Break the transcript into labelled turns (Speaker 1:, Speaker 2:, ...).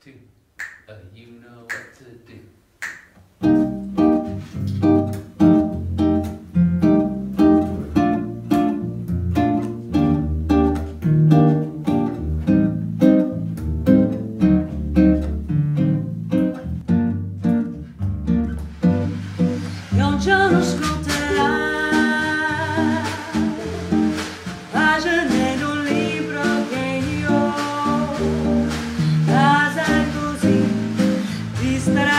Speaker 1: two. Uh, you know what to do. estará